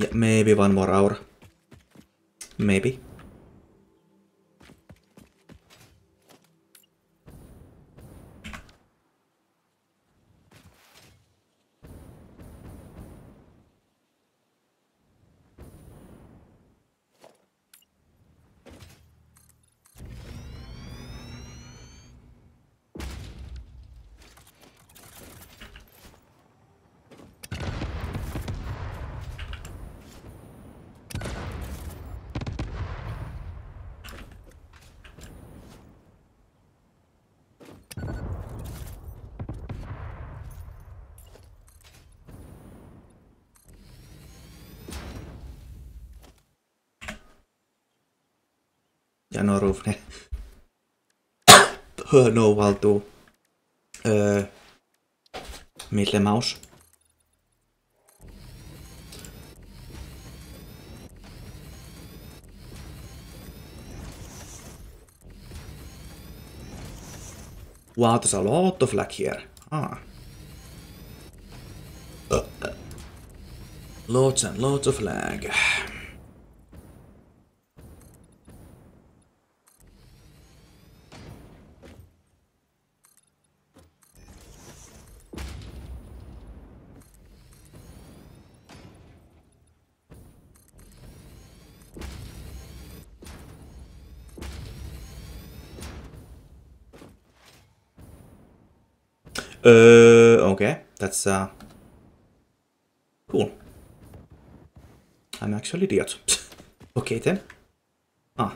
Yeah, maybe one more hour. Maybe. No valtuu. Öö, mille maus? Wow, there's a lot of lag here. Ah. Uh, uh. Lots and lots of lag. That's uh, cool. I'm actually idiot. okay then. Ah.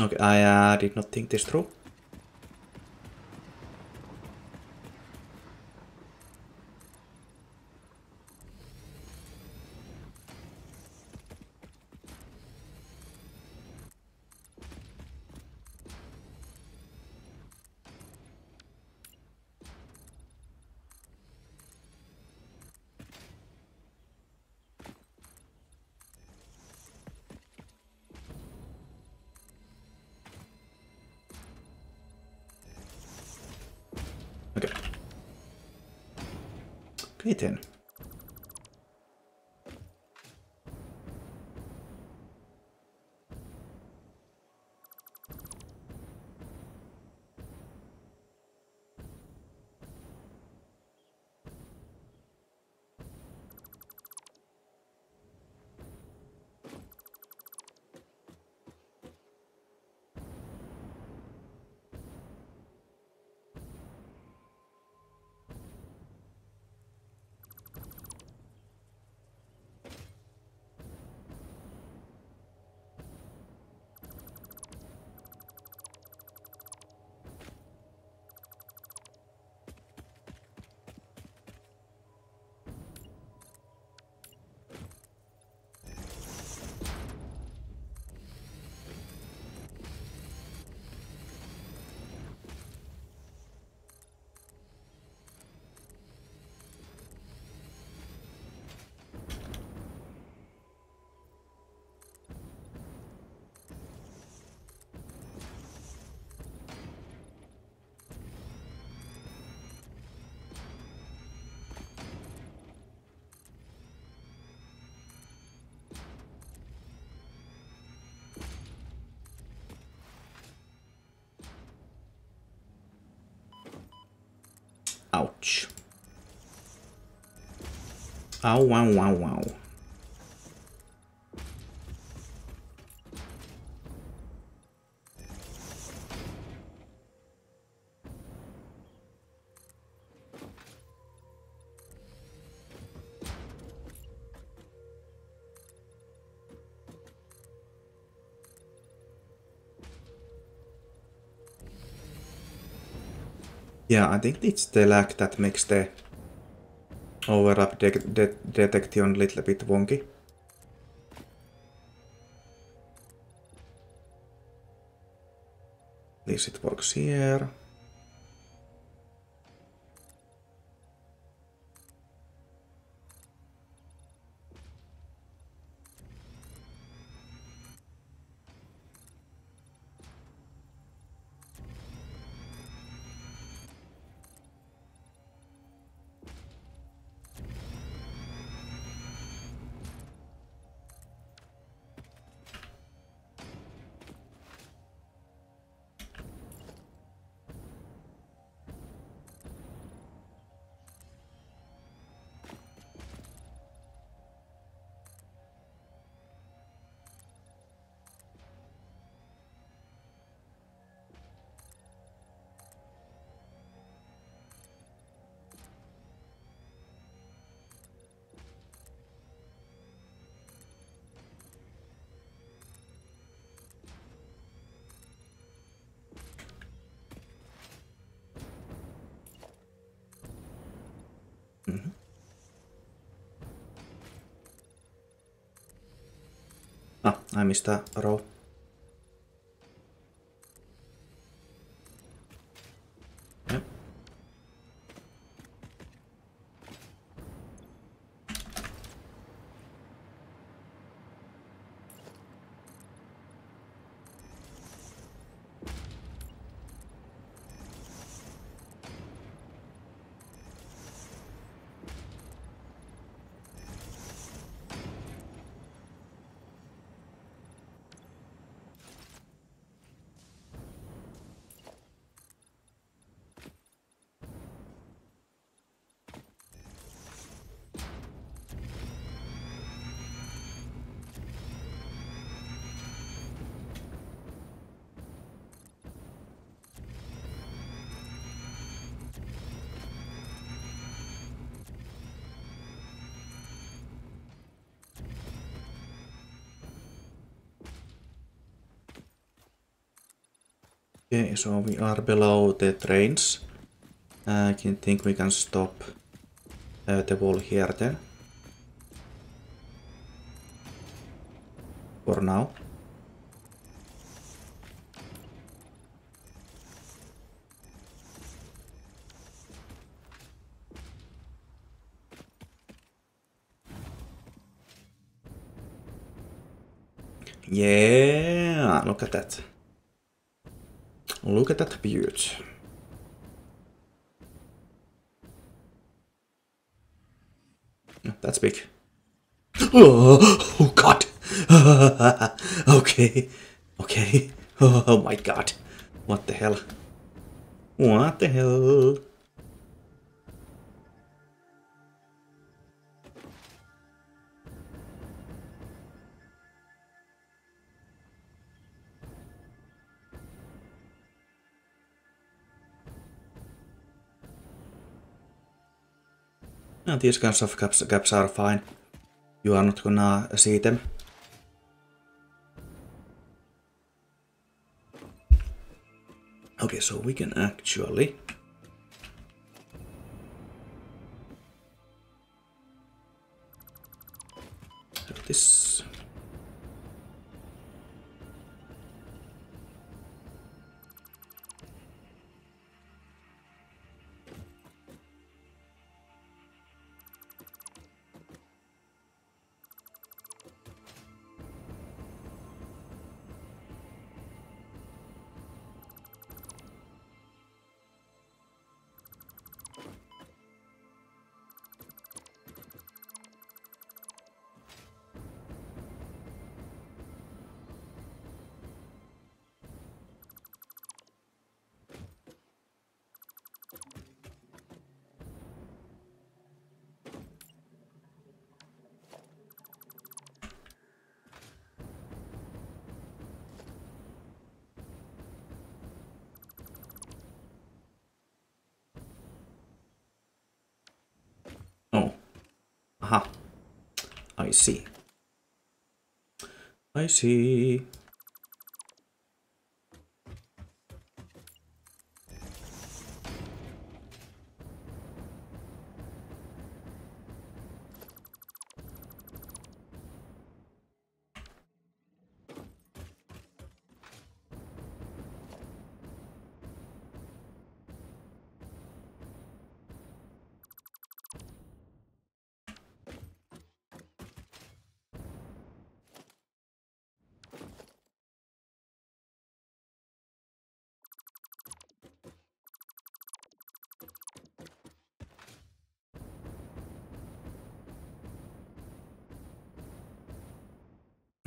Okay, I uh, did not think this through. Okay Ow, wow, wow, wow. Yeah, I think it's the lag that makes the overlap de de detection a little bit wonky. This it works here. Ah, I Okay, so we are below the trains. Uh, I can think we can stop uh, the wall here then. That. That's big. Oh, oh god. okay. Okay. Oh my god. What the hell? What the hell? These kinds of gaps, gaps are fine. You are not gonna see them. Okay, so we can actually... This... I see.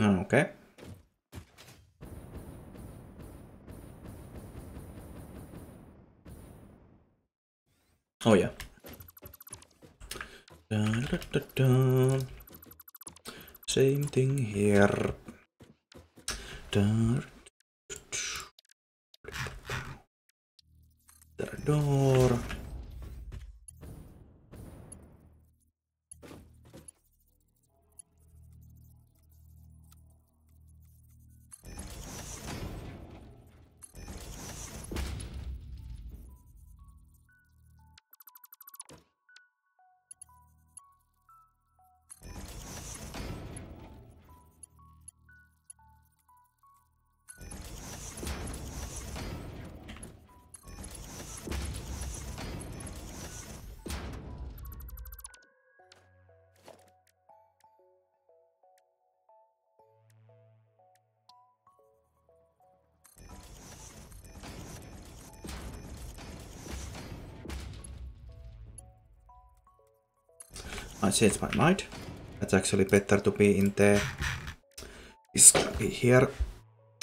Okay. Oh yeah. Dun, dun, dun. Same thing here. There door. Changed my mind. That's actually better to be in the... Is here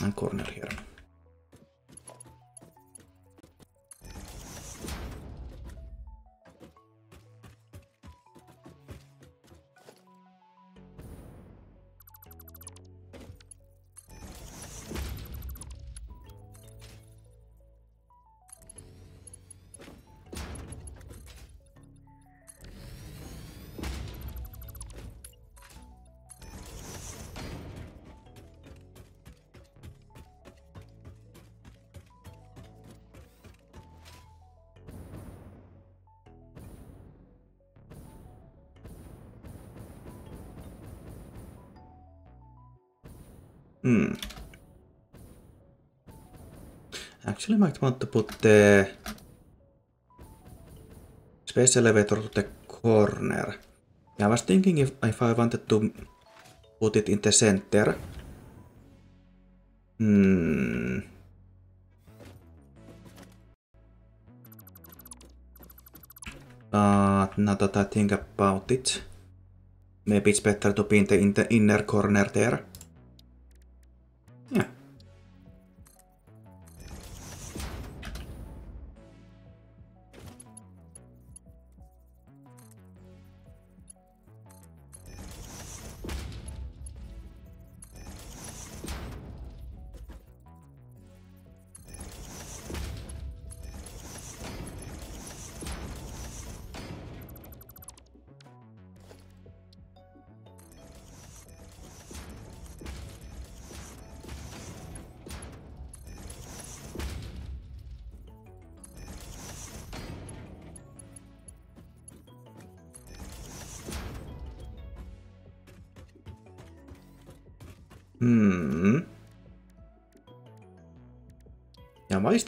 and corner here. Hmm. Actually, might want to put the space elevator to the corner. I was thinking if, if I wanted to put it in the center. Hmm. But now that I think about it, maybe it's better to be in the, in the inner corner there.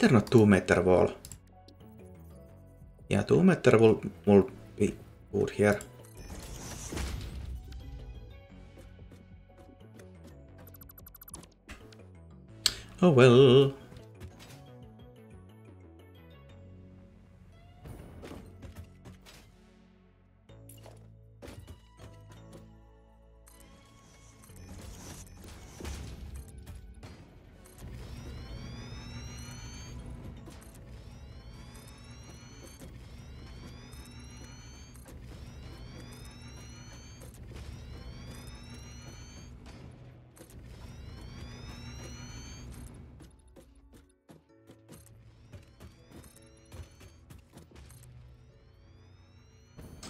There not two meter wall? Yeah, two meter will, will be good here. Oh well.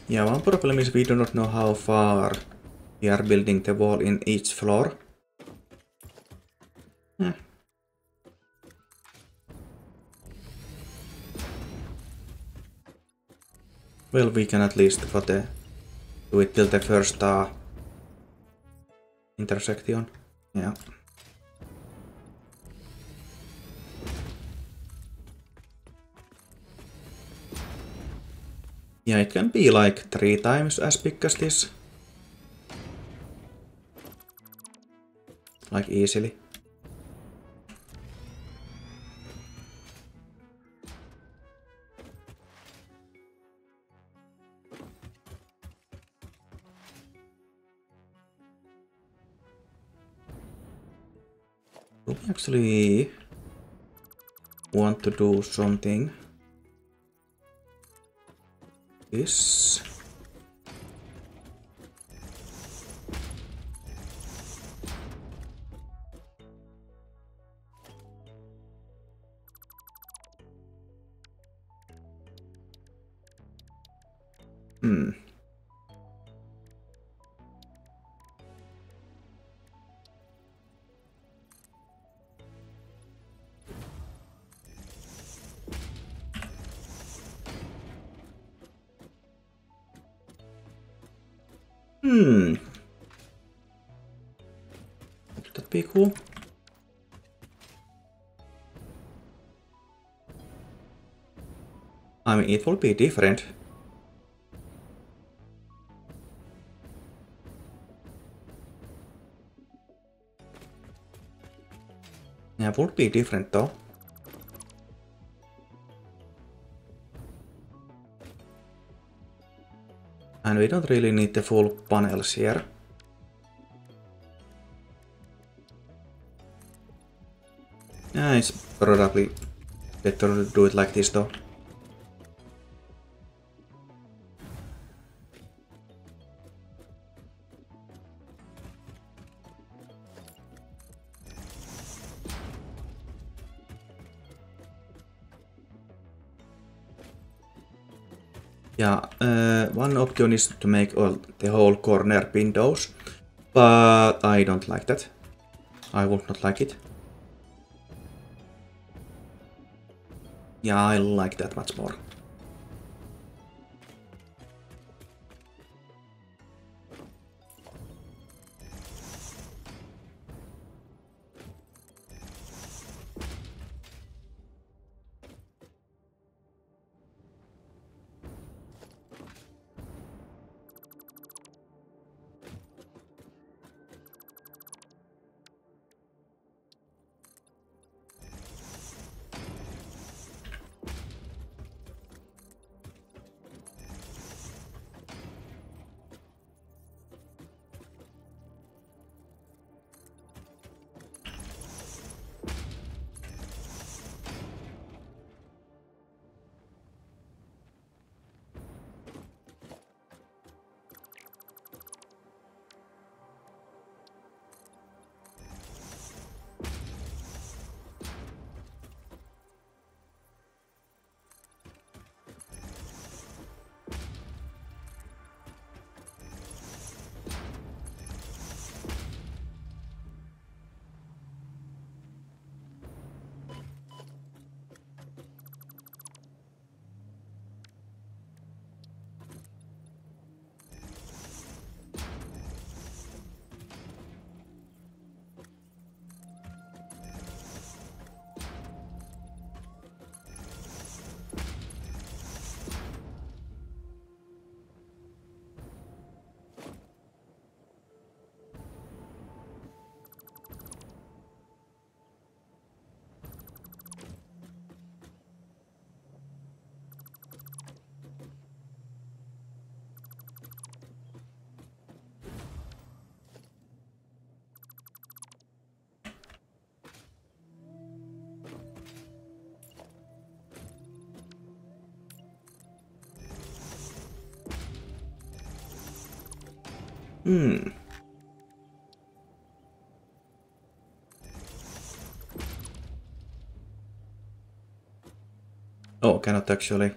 Yeah, one problem is we do not know how far we are building the wall in each floor. Yeah. Well, we can at least for the, do it till the first uh, intersection. Yeah. Yeah, it can be like three times as big as this. Like easily. Actually want to do something? This. Will be different. Yeah, would be different though. And we don't really need the full panels here. Yeah, it's probably better to do it like this though. Uh, one option is to make all the whole corner windows, but I don't like that. I would not like it. Yeah, I like that much more. Hmm. Oh, cannot actually.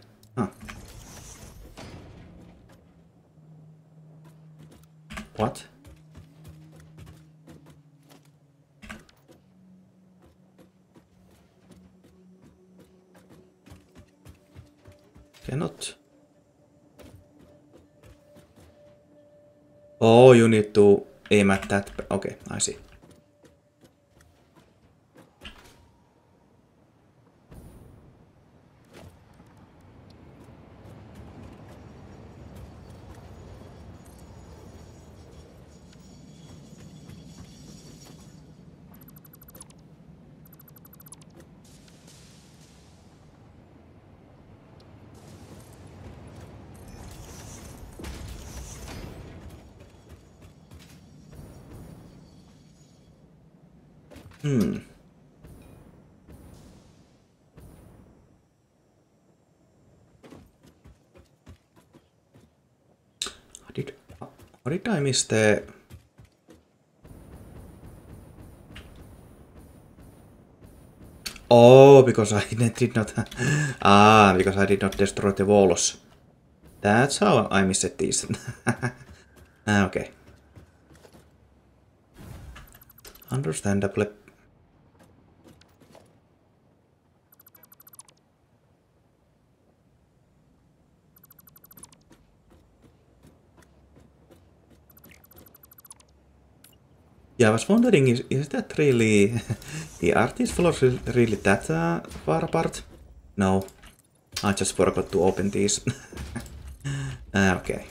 You need to aim at that. Okay, I see. Hmm. Did, did I miss the... Oh, because I did not... ah, because I did not destroy the walls. That's how I missed these. Ah, okay. Understandably. Yeah, I was wondering, is, is that really... the artist floors really that uh, far apart? No. I just forgot to open these. uh, okay.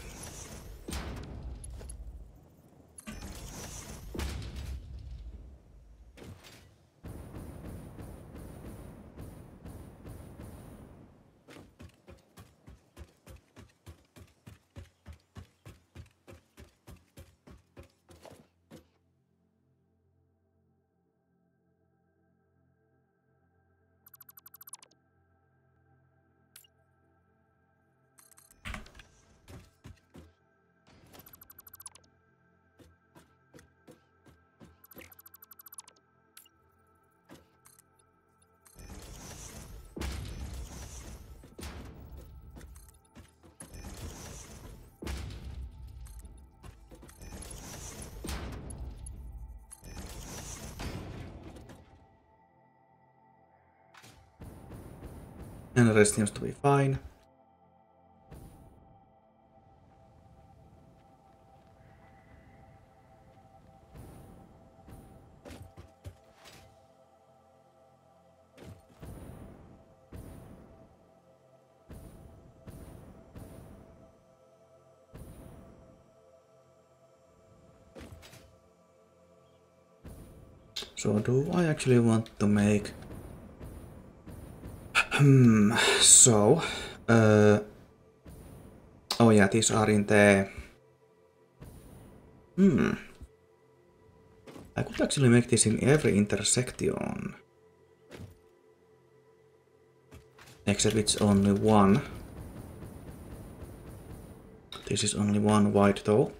Seems to be fine. So do I actually want to make... Hmm, so... Uh... Oh yeah, these are in the... Hmm. I could actually make this in every intersection. Except it's only one. This is only one wide though.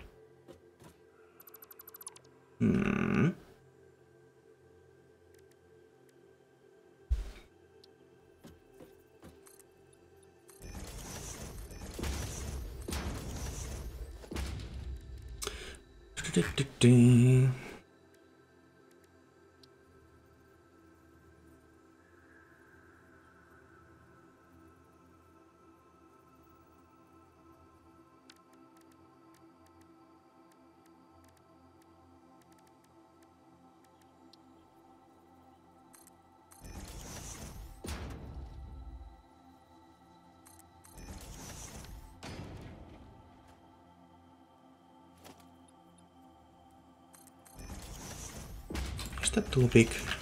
Too big?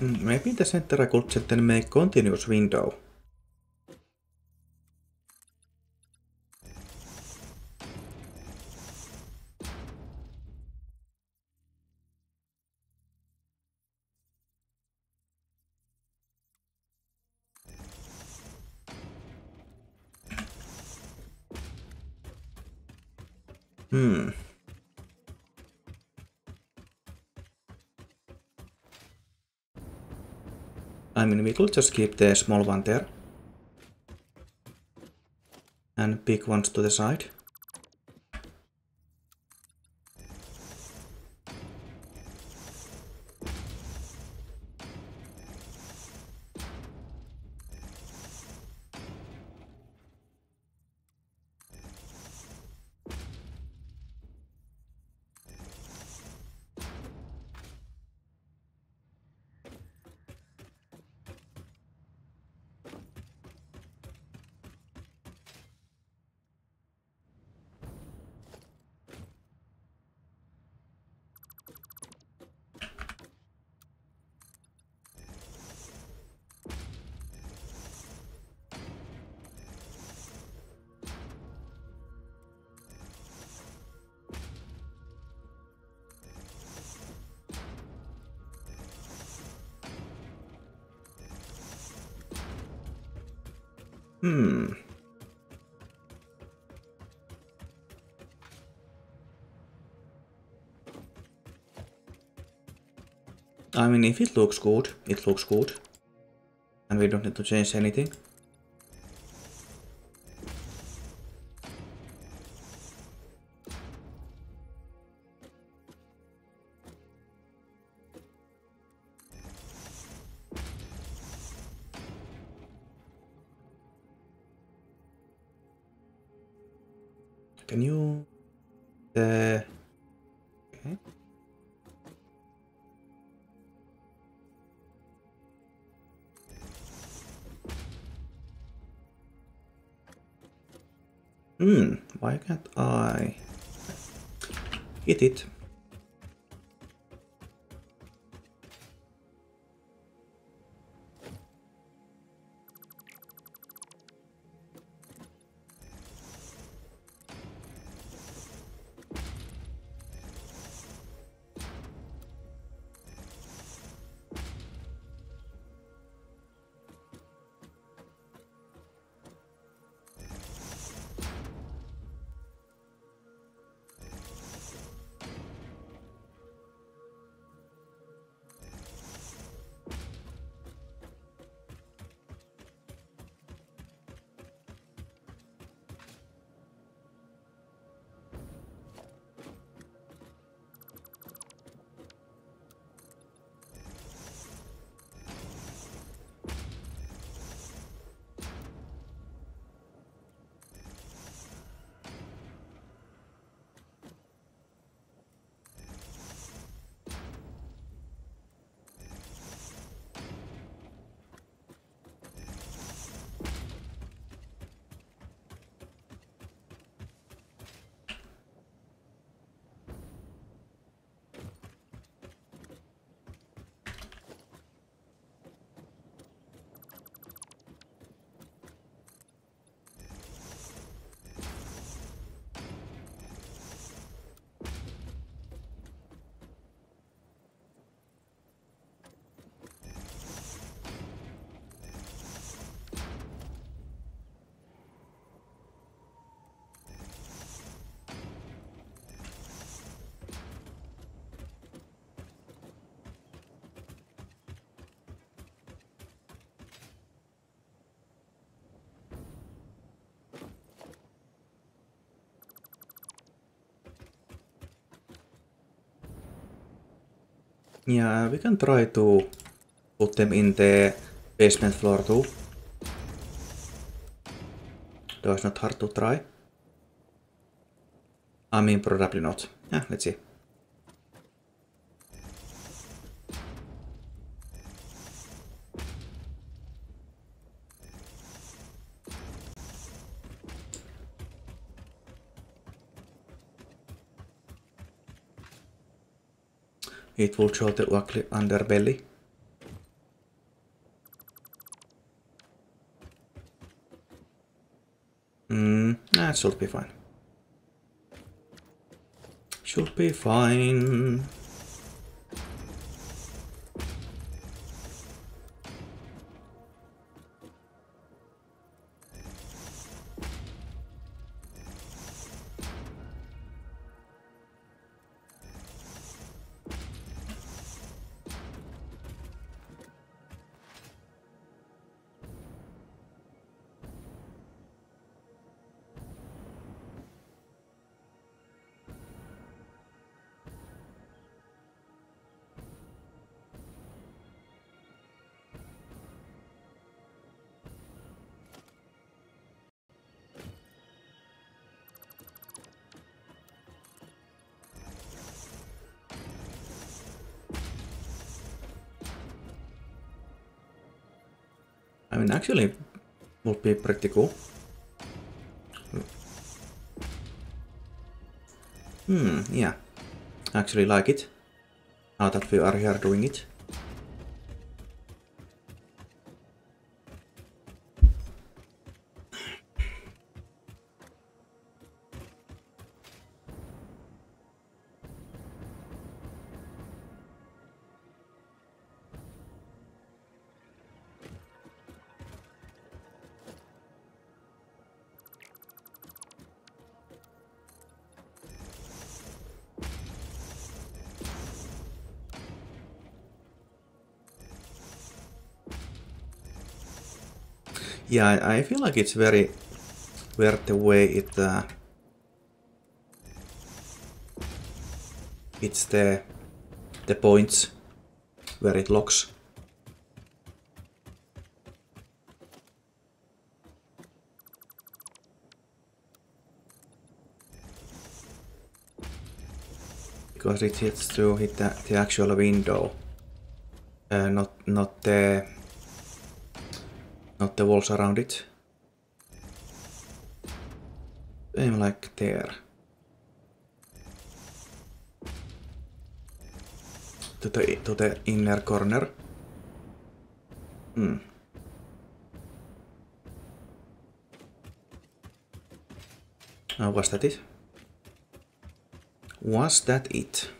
Maybe the center I could then make continuous window. I we could just keep the small one there. And big ones to the side. Hmm. I mean, if it looks good, it looks good. And we don't need to change anything. It? Yeah, we can try to put them in the basement floor too. Though it's not hard to try. I mean, probably not. Yeah, let's see. It will show the ugly underbelly. Mm, that should be fine. Should be fine. Mean, actually, would be pretty cool. Hmm, yeah. Actually like it. Now that we are here doing it. Yeah, I feel like it's very weird the way it uh, it's the the points where it locks. Because it hits to hit the, the actual window, uh, not not the not the walls around it. Same like there. To the, to the inner corner. Hmm. Oh, was that it? Was that it?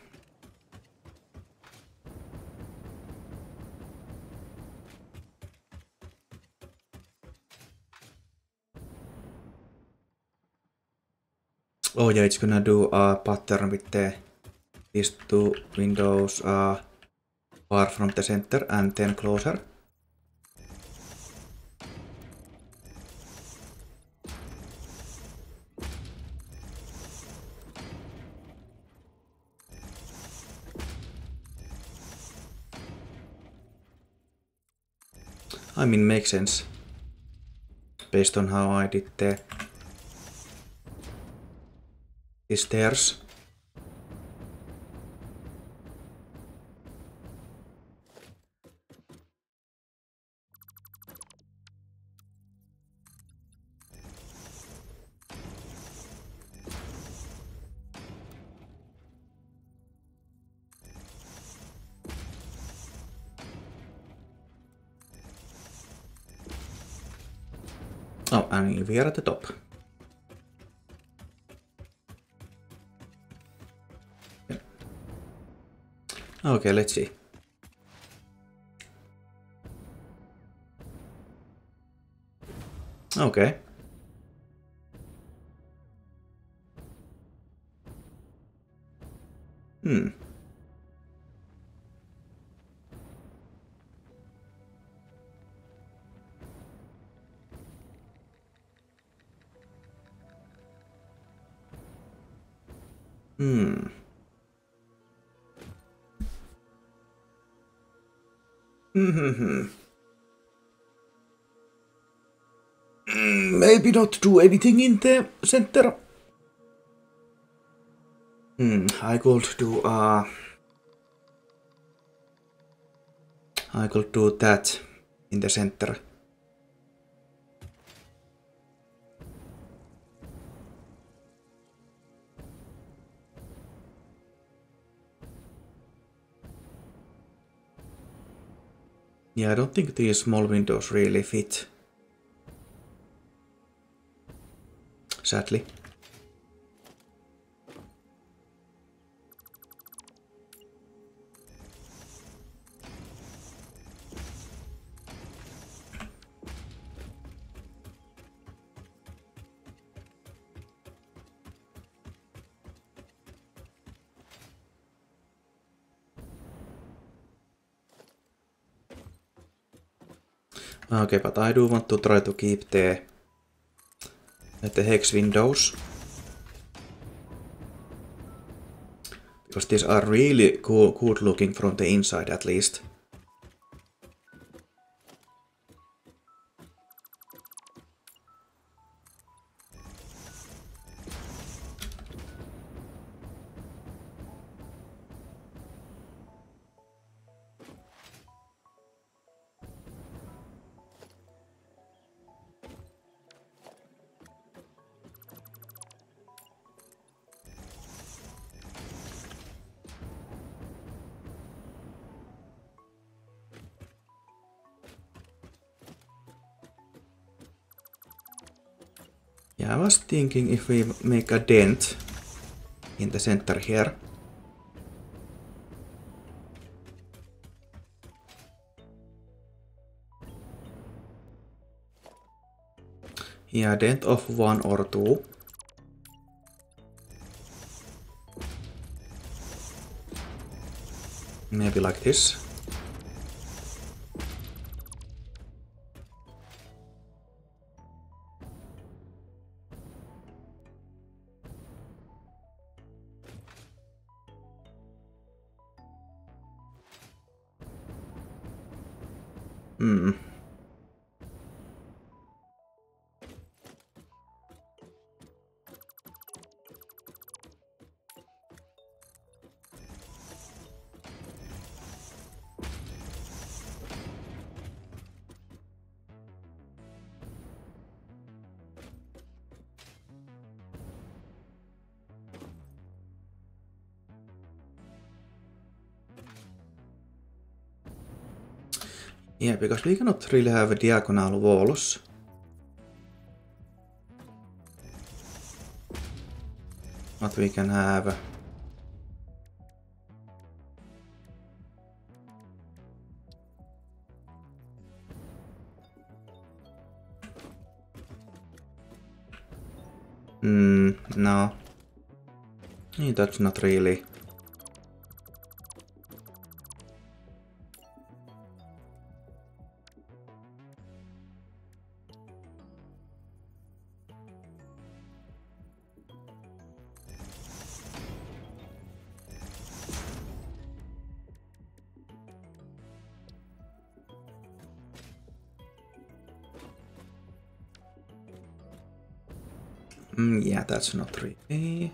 Oh yeah, it's gonna do a pattern with the these two windows uh, far from the center and then closer. I mean, makes sense based on how I did the stairs. Oh, and we are at the top. Okay, let's see. Okay. Mm-hmm. Maybe not do anything in the center. Hmm, I could do uh I could do that in the center. Yeah, I don't think these small windows really fit. Sadly. Okay, but I do want to try to keep the, the hex windows. Because these are really cool, good looking from the inside at least. Thinking if we make a dent in the center here. Yeah, dent of one or two. Maybe like this. Yeah, because we cannot really have a diagonal walls. What we can have Hmm, no. That's not really. that's not 3A.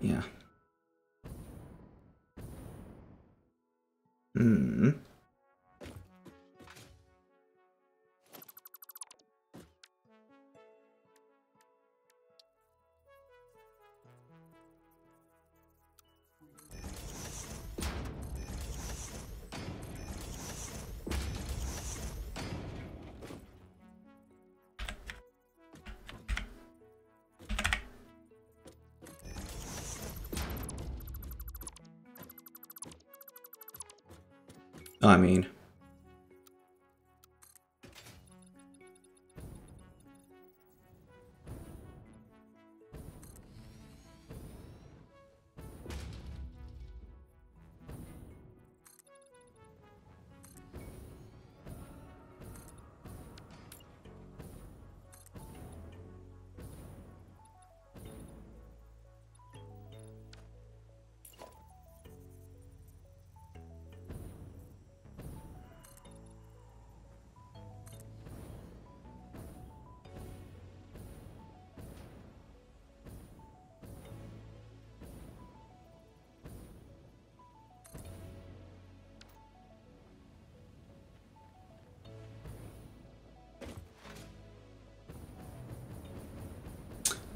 Yeah. Hmm. I mean...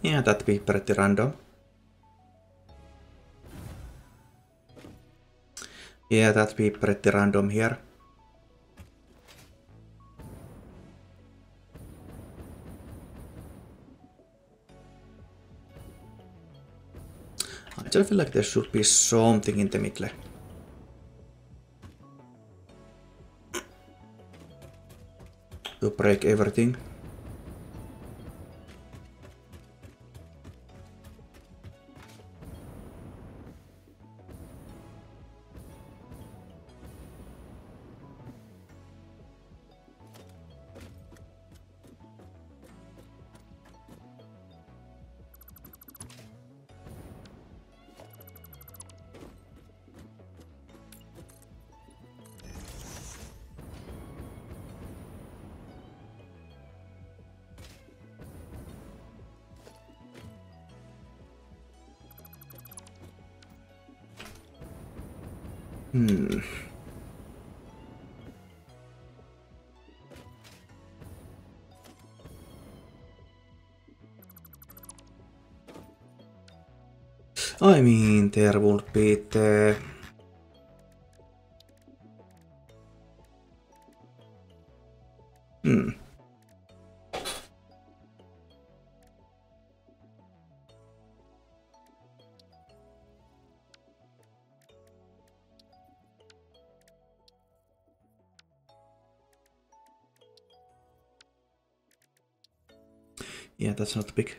Yeah, that'd be pretty random. Yeah, that'd be pretty random here. I just feel like there should be something in the middle. To break everything. That's not big.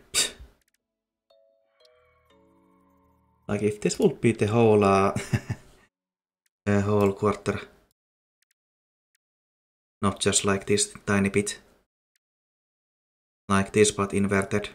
Like if this would be the whole uh, uh, whole quarter, not just like this tiny bit, like this but inverted.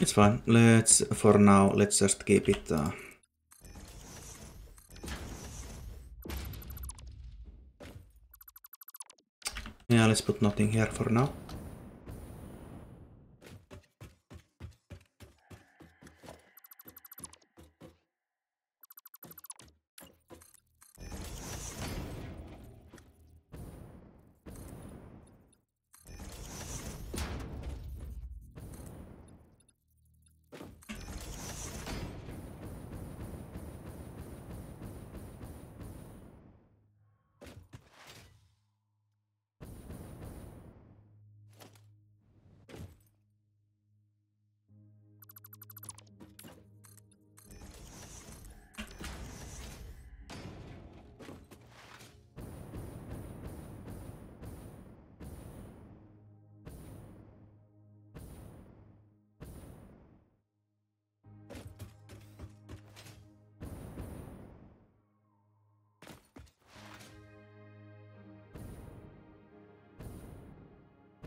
It's fine. Let's, for now, let's just keep it uh, Yeah, let's put nothing here for now.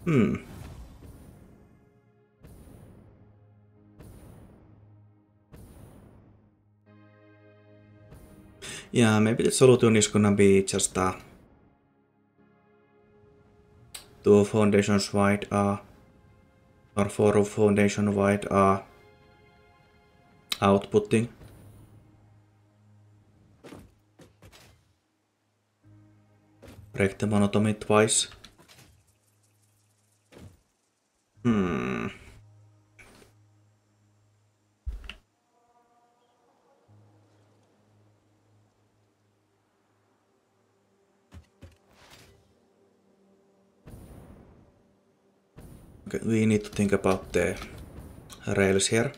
Hmm. Yeah, maybe the solution is gonna be just uh, two foundations wide uh, or four foundation wide uh, outputting. Break the monotony twice. Think about the rails here.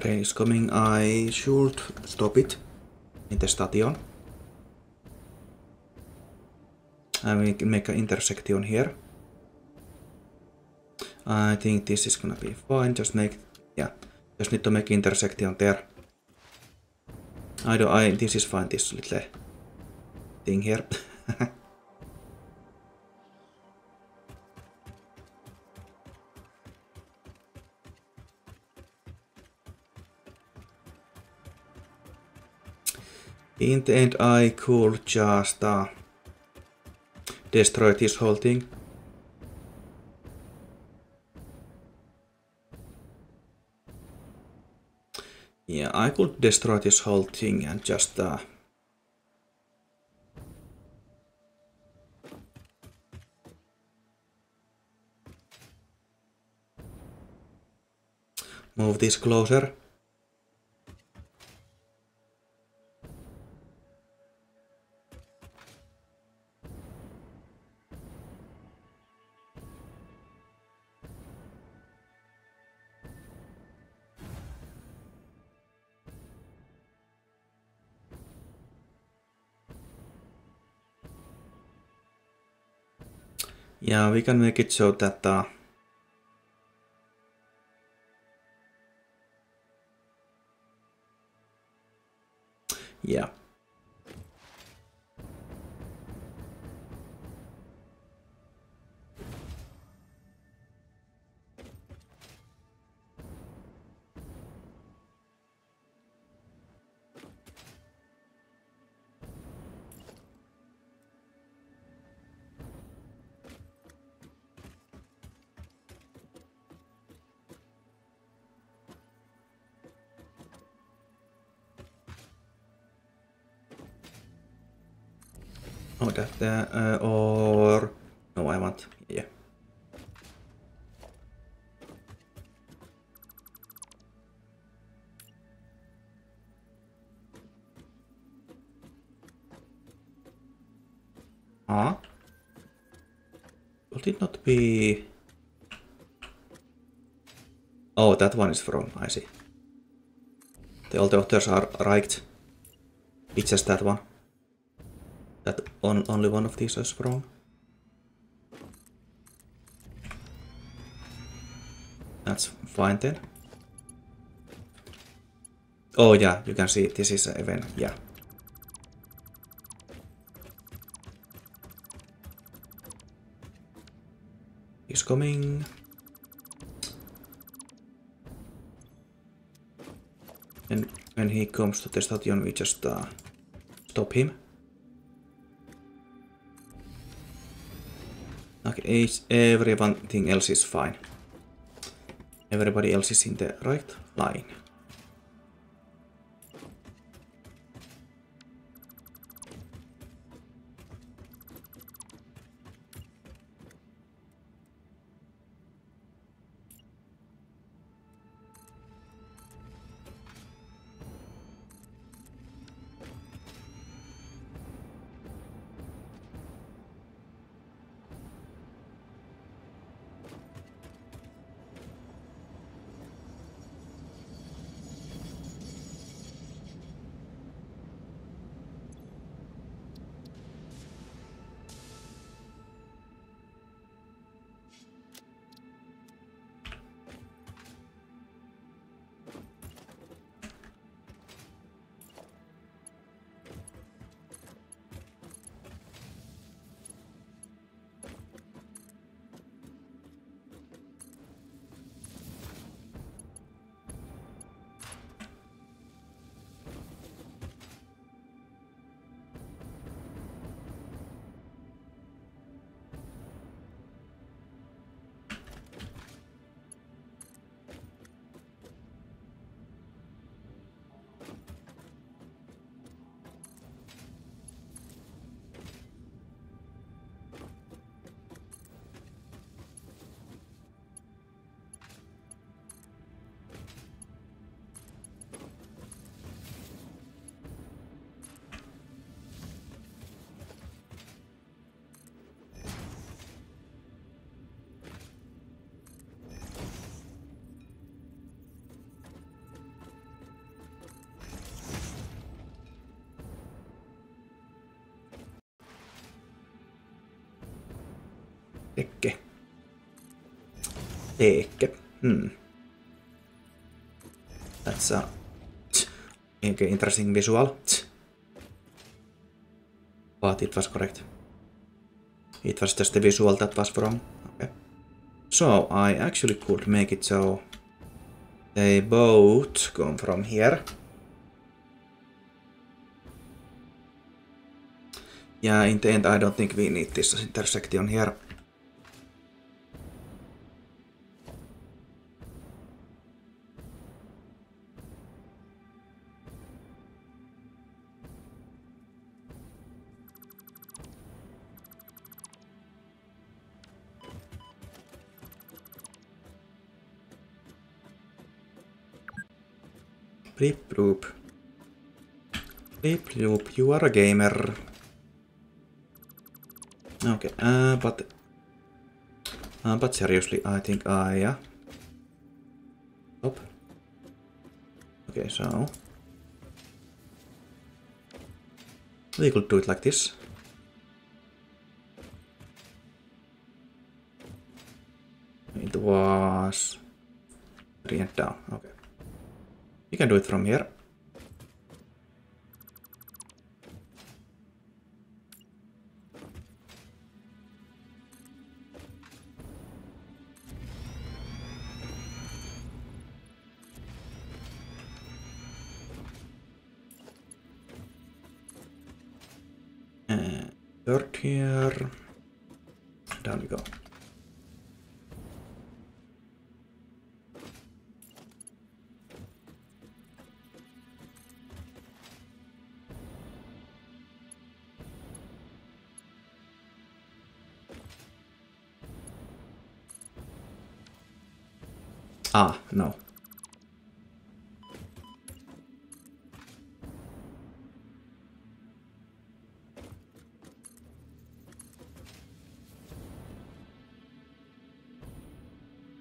Train is coming. I should stop it in the station. I will make an intersection here. I think this is gonna be fine. Just make, yeah, just need to make intersection there. I don't, I, this is fine, this little thing here. In the end, I could just uh, destroy this whole thing. Yeah, I could destroy this whole thing and just uh, move this closer. Yeah, we can make it uh, From, I see. The, the others are right. It's just that one. That on, only one of these is wrong. That's fine then. Oh yeah, you can see this is an event, yeah. He's coming. When he comes to the station, we just uh, stop him. Okay, everything else is fine. Everybody else is in the right line. Tekke. Tekke. Hmm. That's a okay, interesting visual. But it was correct. It was just the visual that was wrong. Okay. So I actually could make it so they both come from here. Yeah, in the end I don't think we need this intersection here. Blip bloop. Blip bloop, you are a gamer. Okay, uh, but... Uh, but seriously, I think I... Uh, stop. Okay, so... We could do it like this. You can do it from here. And third here. Down we go. Ah, no.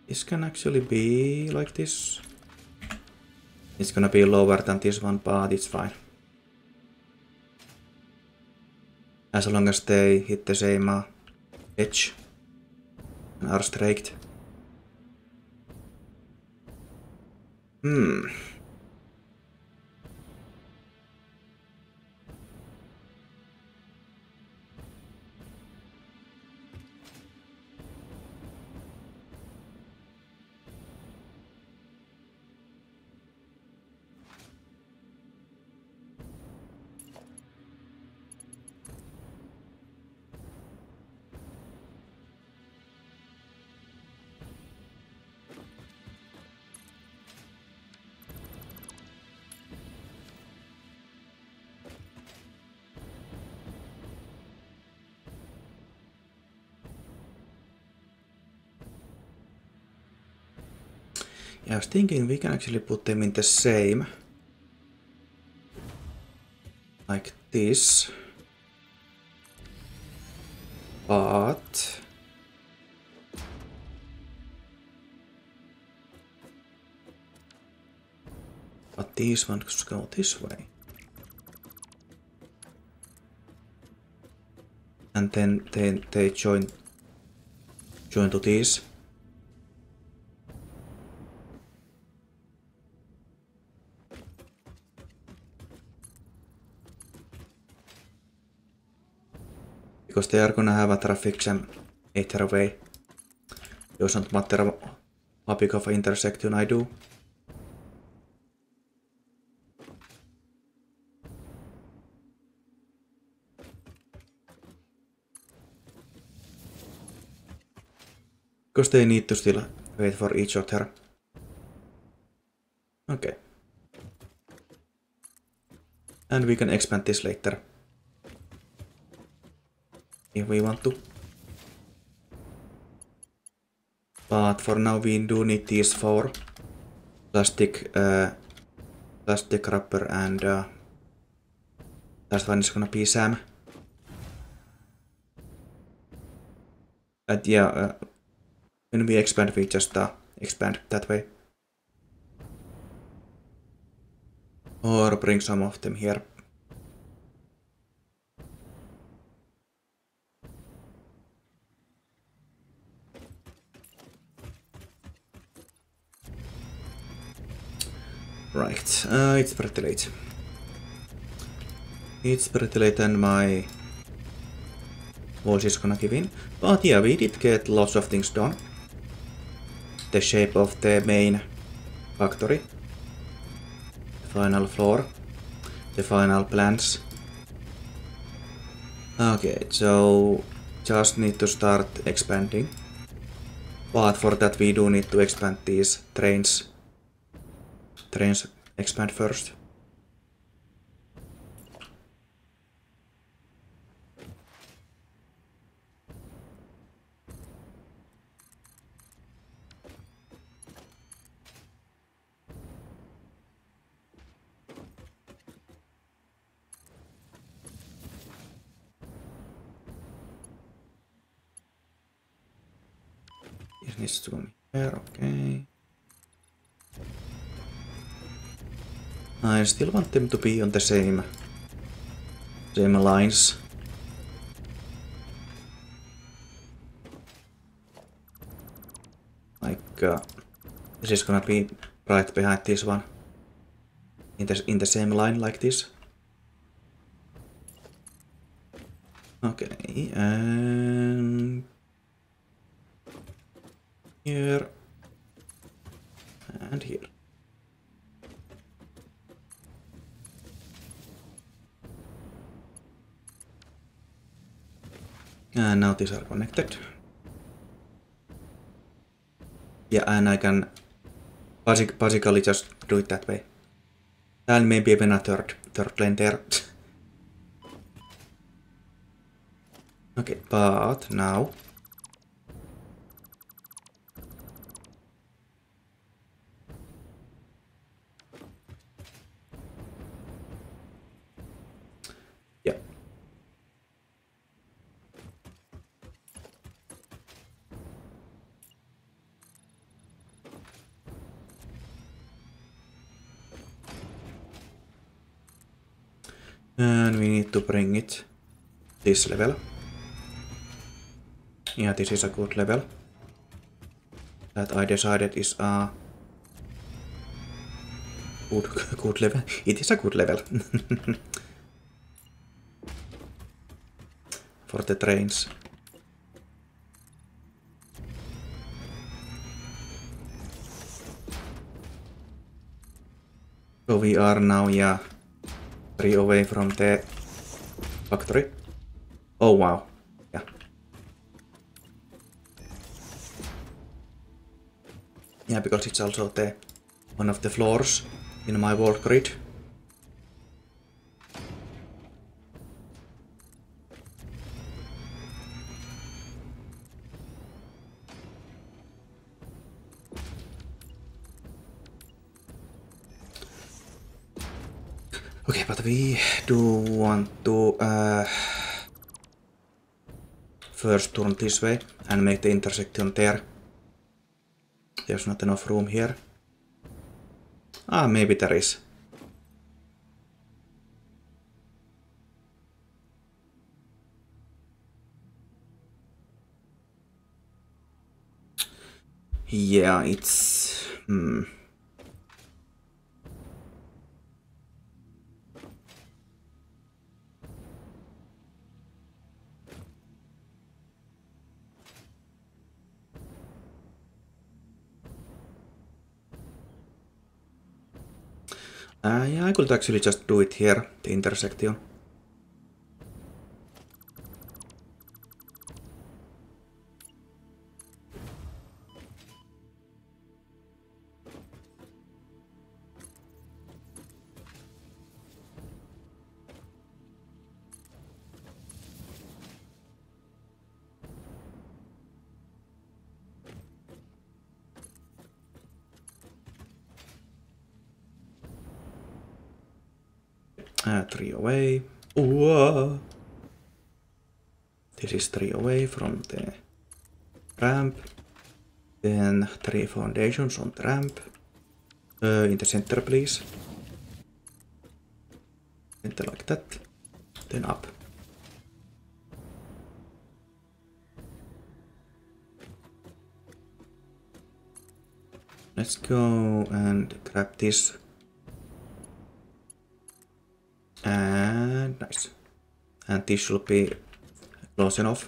This can actually be like this. It's gonna be lower than this one, but it's fine. As long as they hit the same uh, edge and are straight. Hmm. Was thinking we can actually put them in the same. Like this. But... But these ones go this way. And then they, they join join to these. Because they are gonna have a traffic jam either way. Doesn't matter how of intersection I do. Because they need to still wait for each other. Okay. And we can expand this later if we want to. But for now we do need these four plastic uh, plastic rubber and uh, last one is gonna be Sam. And yeah, uh, when we expand we just uh, expand that way. Or bring some of them here. Right, uh, it's pretty late. It's pretty late and my voice is gonna give in. But yeah, we did get lots of things done. The shape of the main factory. The final floor. The final plans. Okay, so just need to start expanding. But for that we do need to expand these trains trains expand first. I still want them to be on the same same lines. Like uh, this is gonna be right behind this one. In the in the same line like this. Okay, and here and here. Now these are connected. Yeah, and I can basic, basically just do it that way. And maybe even a third, third lane there. okay, but now... And we need to bring it this level. Yeah, this is a good level. That I decided is a good, good level. It is a good level. For the trains. So we are now, yeah, three away from the factory. Oh wow, yeah. Yeah, because it's also the one of the floors in my world grid. First turn this way and make the intersection there. There's not enough room here. Ah, maybe there is. Yeah, it's... Hmm. Uh, yeah, I could actually just do it here, the intersection. Uh, three away. Ooh. This is three away from the ramp. Then three foundations on the ramp. Uh, in the center, please. Center like that. Then up. Let's go and grab this And this should be close enough.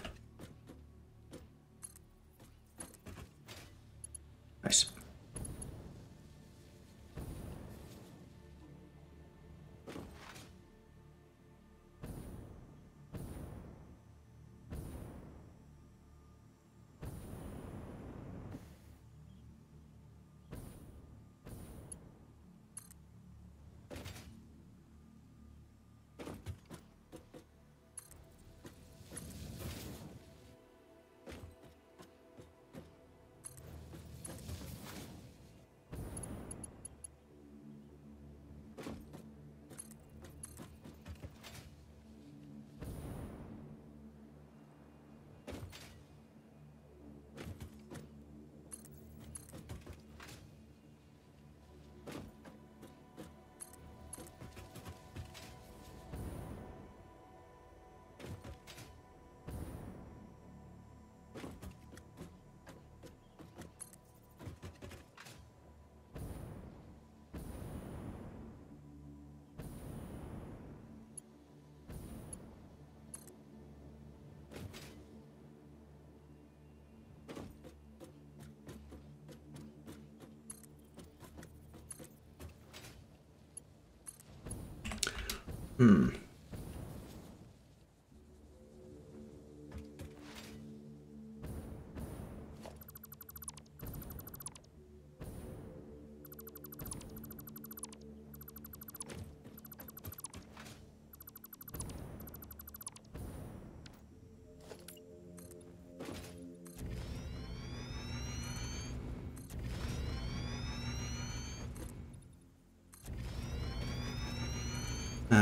Hmm.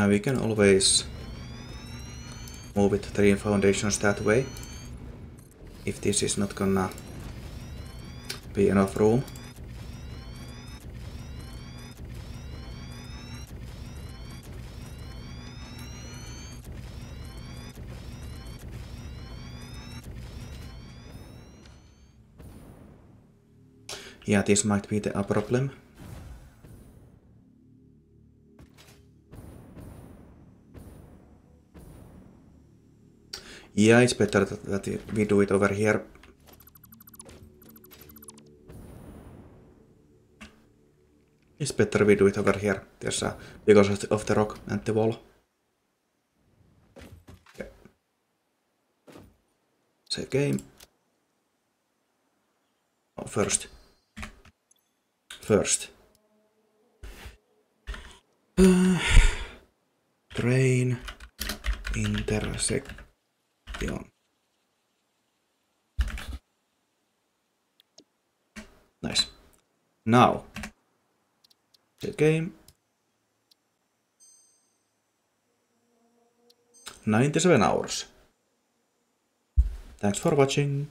we can always move it three foundations that way if this is not gonna be enough room Yeah, this might be the, a problem. Yeah, it's better that, that we do it over here. It's better we do it over here. There's a, because of the, of the rock and the wall. Okay. Save game. Oh, first. First. Uh, train intersection. Nice. Now, the game. 97 hours. Thanks for watching.